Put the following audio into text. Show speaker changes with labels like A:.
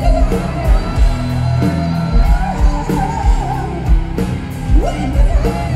A: Wait a!